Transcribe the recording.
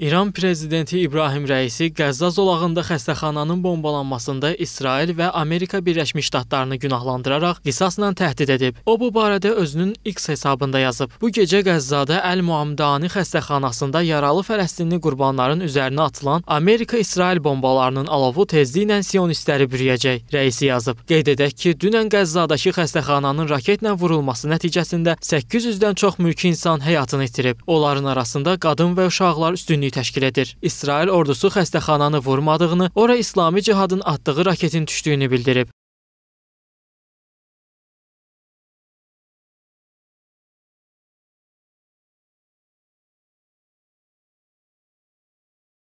İran prezidenti İbrahim Rəisi Qəzza zolağında xəstəxananın bombalanmasında İsrail və Amerika Birləşmiş Ştatlarını günahlandıraraq qisasla təhdid edib. O bu barədə özünün X hesabında yazıb. Bu gecə Qəzzada Əl-Muamdani xəstəxanasında yaralı Fələstinli qurbanların üzərinə atılan Amerika-İsrail bombalarının alovu tezliklə sionistləri bürüyəcək, rəisi yazıb. Qeyd edək ki, dünən Qəzzadakı xəstəxananın raketlə vurulması nəticəsində 800-dən çox mülki insan həyatını itirib. Onların arasında qadın və uşaqlar üstünlük üstünlük təşkil edir. İsrail ordusu xəstəxananı vurmadığını, ora İslami cihadın atdığı raketin düşdüyünü bildirib.